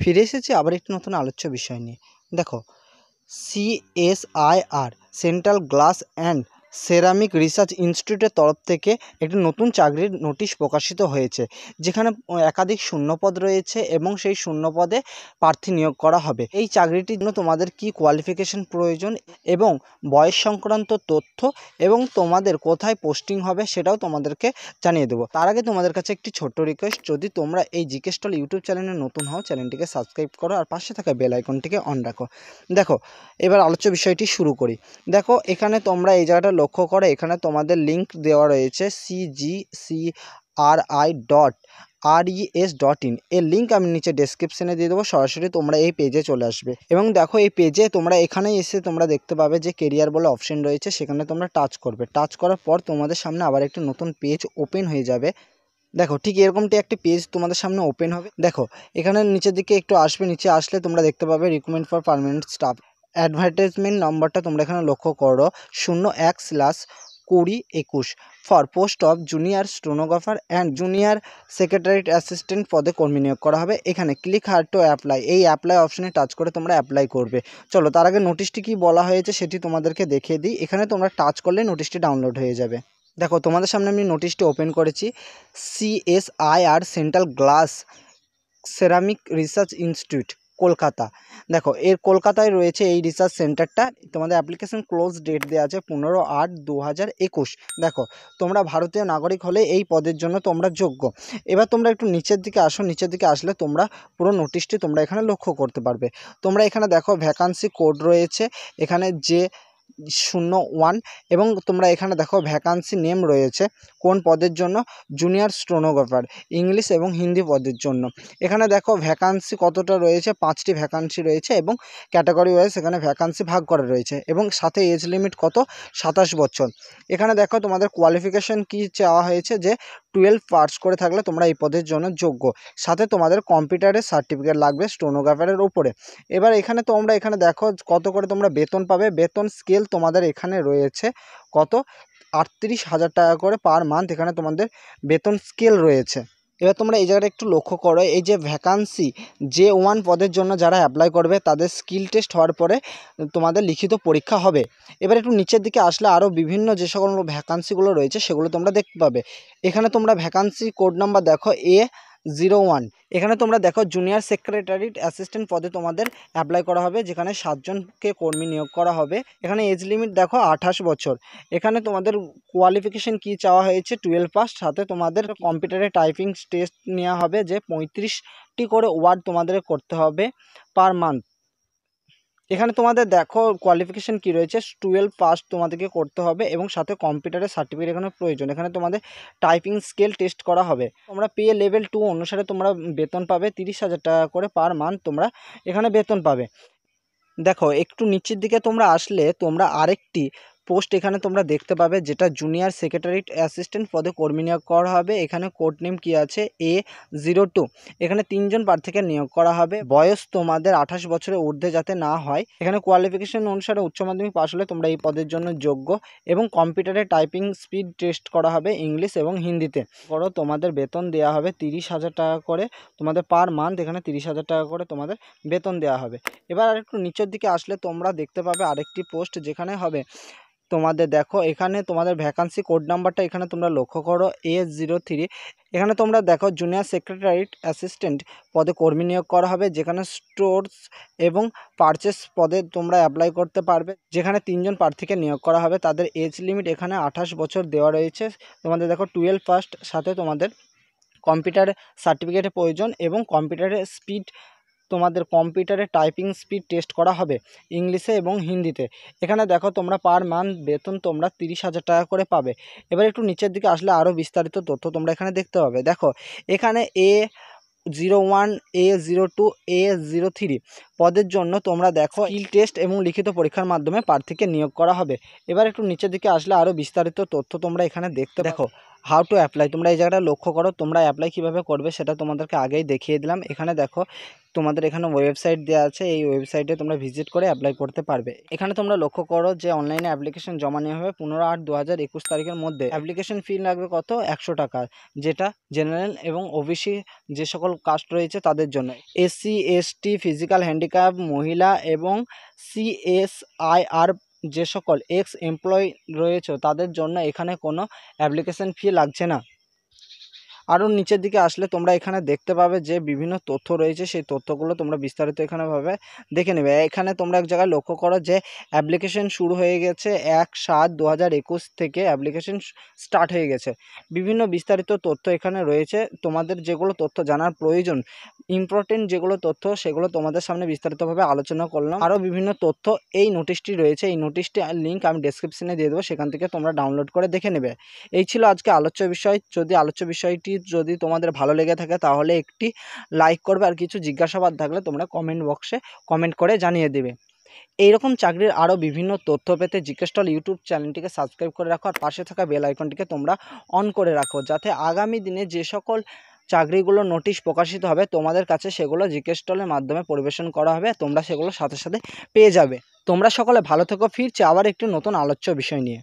ফিরে এসেছি আবার একটি নতুন আলোচ্য বিষয় নিয়ে। দেখো CSIR central glass and ceramic research ইনস্টিটিউটের তরফ থেকে একটি নতুন চাকরির নোটিশ প্রকাশিত হয়েছে, যেখানে একাধিক শূন্যপদ রয়েছে এবং সেই শূন্যপদে প্রার্থী নিয়োগ করা হবে। এই চাকরিটির জন্য তোমাদের কি কোয়ালিফিকেশন প্রয়োজন এবং বয়স সংক্রান্ত তথ্য এবং তোমাদের কোথায় পোস্টিং হবে সেটাও তোমাদেরকে জানিয়ে দেবো। তার আগে তোমাদের কাছে একটি ছোট্ট রিকোয়েস্ট যদি তোমরা এই জিকে স্টল ইউটিউব চ্যানেলে নতুন হও চ্যানেলটিকে সাবস্ক্রাইব করো আর পাশে থাকা বেল আইকনটিকে অন রাখো। দেখো, এবার আলোচ্য বিষয়টি শুরু করি। দেখো, এখানে তোমরা এই জায়গাটা লক্ষ্য করো, এখানে তোমাদের লিঙ্ক দেওয়া রয়েছে CG R I dot R ES dot in এর লিঙ্ক আমি নিচে ডেসক্রিপশনে দিয়ে দেবো, সরাসরি তোমরা এই পেজে চলে আসবে। এবং দেখো, এই পেজে তোমরা এখানে এসে তোমরা দেখতে পাবে যে কেরিয়ার বলে অপশন রয়েছে, সেখানে তোমরা টাচ করবে। টাচ করার পর তোমাদের সামনে আবার একটি নতুন পেজ ওপেন হয়ে যাবে। দেখো, ঠিক এরকমটি একটি পেজ তোমাদের সামনে ওপেন হবে। দেখো, এখানে নিচের দিকে একটু আসবে, নিচে আসলে তোমরা দেখতে পাবে recommend for permanent staff advertisement নম্বরটা তোমরা এখানে লক্ষ্য করো, শূন্য এক স্ল্যাশ কুড়ি একুশ for post of junior stenographer and junior secretary assistant পদে কর্মী নিয়োগ করা হবে। এখানে ক্লিক হার টু অ্যাপ্লাই এই অ্যাপ্লাই অপশানে টাচ করে তোমরা অ্যাপ্লাই করবে। চলো, তার আগে নোটিশটি কি বলা হয়েছে সেটি তোমাদেরকে দেখিয়ে দিই। এখানে তোমরা টাচ করলে নোটিশটি ডাউনলোড হয়ে যাবে। দেখো, তোমাদের সামনে আমি নোটিশটি ওপেন করেছি। CSIR central glass ceramic research institute Kolkata. দেখো, এর কলকাতায় রয়েছে এই রিসার্চ সেন্টারটা তোমাদের অ্যাপ্লিকেশন ক্লোজ ডেট দেওয়া আছে পনেরো আট দু দেখো, তোমরা ভারতীয় নাগরিক হলে এই পদের জন্য তোমরা যোগ্য। এবার তোমরা একটু নিচের দিকে আসো। নিচের দিকে আসলে তোমরা পুরো নোটিশটি তোমরা এখানে লক্ষ্য করতে পারবে। তোমরা এখানে দেখো ভ্যাকান্সি কোড রয়েছে। এখানে যে শূন্য ওয়ান এবং তোমরা এখানে দেখো ভ্যাকান্সি নেম রয়েছে কোন পদের জন্য? জুনিয়র স্টোনোগ্রাফার ইংলিশ এবং হিন্দি পদের জন্য। এখানে দেখো ভ্যাকান্সি কতটা রয়েছে? পাঁচটি ভ্যাকান্সি রয়েছে এবং ক্যাটাগরি ওয়াইজ এখানে ভ্যাকান্সি ভাগ করা রয়েছে এবং সাথে এজ লিমিট কত? সাতাশ বছর। এখানে দেখো তোমাদের কোয়ালিফিকেশন কি চাওয়া হয়েছে? যে টুয়েলভ পার্স করে থাকলে তোমরা এই পদের জন্য যোগ্য। সাথে তোমাদের কম্পিউটারের সার্টিফিকেট লাগবে স্টোনোগ্রাফারের উপরে। এবার এখানে তোমরা এখানে দেখো কত করে তোমরা বেতন পাবে? বেতন স্কেল তোমাদের এখানে রয়েছে কত? আটত্রিশ হাজার টাকা করে পার মান্থ এখানে তোমাদের বেতন স্কেল রয়েছে। এবার তোমরা এই জায়গাটা একটু লক্ষ্য করো, এই যে ভ্যাকান্সি যে ওয়ান পদের জন্য যারা অ্যাপ্লাই করবে তাদের স্কিল টেস্ট হওয়ার পরে তোমাদের লিখিত পরীক্ষা হবে। এবার একটু নিচের দিকে আসলে আরও বিভিন্ন যে সকল ভ্যাকান্সিগুলো রয়েছে সেগুলো তোমরা দেখতে পাবে। এখানে তোমরা ভ্যাকান্সি কোড নাম্বার দেখো এ জিরো ওয়ান। এখানে তোমরা দেখো জুনিয়র সেক্রেটারিট অ্যাসিস্ট্যান্ট পদে তোমাদের অ্যাপ্লাই করা হবে, যেখানে সাতজনকে কর্মী নিয়োগ করা হবে। এখানে এজ লিমিট দেখো আঠাশ বছর। এখানে তোমাদের কোয়ালিফিকেশন কি চাওয়া হয়েছে? টুয়েলভ পাস সাথে তোমাদের কম্পিউটারে টাইপিং টেস্ট নেওয়া হবে, যে পঁয়ত্রিশটি করে ওয়ার্ড তোমাদের করতে হবে পার মান্থ এখানে তোমাদের দেখো কোয়ালিফিকেশান কী রয়েছে টুয়েলভ পাস তোমাদেরকে করতে হবে এবং সাথে কম্পিউটারের সার্টিফিকেট এখানে প্রয়োজন। এখানে তোমাদের টাইপিং স্কেল টেস্ট করা হবে। তোমরা পে লেভেল টু অনুসারে তোমরা বেতন পাবে তিরিশ হাজার টাকা করে পার মান্থ তোমরা এখানে বেতন পাবে। দেখো, একটু নিচের দিকে তোমরা আসলে তোমরা আরেকটি পোস্ট এখানে তোমরা দেখতে পাবে যেটা জুনিয়র সেক্রেটারি অ্যাসিস্ট্যান্ট পদে কর্মী নিয়োগ করা হবে। এখানে কোড নেম কী আছে? এ জিরো টু এখানে তিনজন প্রার্থীকে নিয়োগ করা হবে। বয়স তোমাদের আঠাশ বছরের ঊর্ধ্বে যাতে না হয়। এখানে কোয়ালিফিকেশন অনুসারে উচ্চ মাধ্যমিক পাশ হলে তোমরা এই পদের জন্য যোগ্য এবং কম্পিউটারে টাইপিং স্পিড টেস্ট করা হবে ইংলিশ এবং হিন্দিতে। বড় তোমাদের বেতন দেওয়া হবে তিরিশ হাজার টাকা করে। তোমাদের পার মান্থ এখানে তিরিশ হাজার টাকা করে তোমাদের বেতন দেওয়া হবে। এবার আরেকটু নিচের দিকে আসলে তোমরা দেখতে পাবে আরেকটি পোস্ট যেখানে হবে তোমাদের দেখো, এখানে তোমাদের ভ্যাকান্সি কোড নাম্বারটা এখানে তোমরা লক্ষ্য করো এ জিরো থ্রি এখানে তোমরা দেখো জুনিয়র সেক্রেটারিট অ্যাসিস্ট্যান্ট পদে কর্মী নিয়োগ করা হবে, যেখানে স্টোরস এবং পারচেস পদে তোমরা অ্যাপ্লাই করতে পারবে। যেখানে তিনজন প্রার্থীকে নিয়োগ করা হবে, তাদের এজ লিমিট এখানে আঠাশ বছর দেওয়া রয়েছে। তোমাদের দেখো টুয়েলভ ফার্স্ট সাথে তোমাদের কম্পিউটার সার্টিফিকেটের প্রয়োজন এবং কম্পিউটারের স্পিড তোমাদের কম্পিউটারে টাইপিং স্পিড টেস্ট করা হবে, ইংলিশে এবং হিন্দিতে। এখানে দেখো তোমরা পার মান্থ বেতন তোমরা তিরিশ হাজার টাকা করে পাবে। এবার একটু নিচের দিকে আসলে আরও বিস্তারিত তথ্য তোমরা এখানে দেখতে পাবে। দেখো, এখানে A zero one A zero two A zero three পদের জন্য তোমরা দেখো ইল টেস্ট এবং লিখিত পরীক্ষার মাধ্যমে প্রার্থীকে নিয়োগ করা হবে। এবার একটু নিচের দিকে আসলে আরও বিস্তারিত তথ্য তোমরা এখানে দেখতে দেখো হাউ টু অ্যাপ্লাই তোমরা এই জায়গাটা লক্ষ্য করো, তোমরা অ্যাপ্লাই কীভাবে করবে সেটা তোমাদেরকে আগেই দেখিয়ে দিলাম। এখানে দেখো, তোমাদের এখানে ওয়েবসাইট দেওয়া আছে, এই ওয়েবসাইটে তোমরা ভিজিট করে অ্যাপ্লাই করতে পারবে। এখানে তোমরা লক্ষ্য করো যে অনলাইনে অ্যাপ্লিকেশন জমা নেওয়া হবে পনেরো আট দু হাজার একুশ তারিখের মধ্যে। অ্যাপ্লিকেশন ফি লাগবে কত? একশো টাকা, যেটা জেনারেল এবং ওবিসি যে সকল কাস্ট রয়েছে তাদের জন্য। এসসি এসটি ফিজিক্যাল হ্যান্ডিক্যাপ মহিলা এবং সিএসআইআর যে সকল এক্স এমপ্লয়ি রয়েছে তাদের জন্য এখানে কোনো অ্যাপ্লিকেশন ফি লাগছে না। আরও নিচের দিকে আসলে তোমরা এখানে দেখতে পাবে যে বিভিন্ন তথ্য রয়েছে, সেই তথ্যগুলো তোমরা বিস্তারিত এখানেভাবে দেখে নেবে। এখানে তোমরা এক জায়গায় লক্ষ্য করো যে অ্যাপ্লিকেশন শুরু হয়ে গেছে এক সাত দু থেকে অ্যাপ্লিকেশন স্টার্ট হয়ে গেছে। বিভিন্ন বিস্তারিত তথ্য এখানে রয়েছে। তোমাদের যেগুলো তথ্য জানার প্রয়োজন ইম্পর্টেন্ট যেগুলো তথ্য সেগুলো তোমাদের সামনে বিস্তারিতভাবে আলোচনা করলাম। আরও বিভিন্ন তথ্য এই নোটিশটি রয়েছে, এই নোটিশটি লিঙ্ক আমি ডেসক্রিপশনে দিয়ে দেবো, সেখান থেকে তোমরা ডাউনলোড করে দেখে নেবে। এই ছিল আজকে আলোচ্য বিষয়। যদি আলোচ্য বিষয়টি যদি তোমাদের ভালো লেগে থাকে তাহলে একটি লাইক করবে আর কিছু জিজ্ঞাসাবাদ থাকলে তোমরা কমেন্ট বক্সে কমেন্ট করে জানিয়ে দেবে। এইরকম চাকরির আরও বিভিন্ন তথ্য পেতে জিজ্ঞেসটল ইউটিউব চ্যানেলটিকে সাবস্ক্রাইব করে রাখো আর পাশে থাকা বেল আইকনটিকে তোমরা অন করে রাখো যাতে আগামী দিনে যে সকল চাকরিগুলো নোটিশ প্রকাশিত হবে তোমাদের কাছে সেগুলো জিজ্ঞেসটলের মাধ্যমে পরিবেশন করা হবে, তোমরা সেগুলো সাথে সাথে পেয়ে যাবে। তোমরা সকলে ভালো থেকো, ফিরছে আবার একটি নতুন আলোচ্য বিষয় নিয়ে।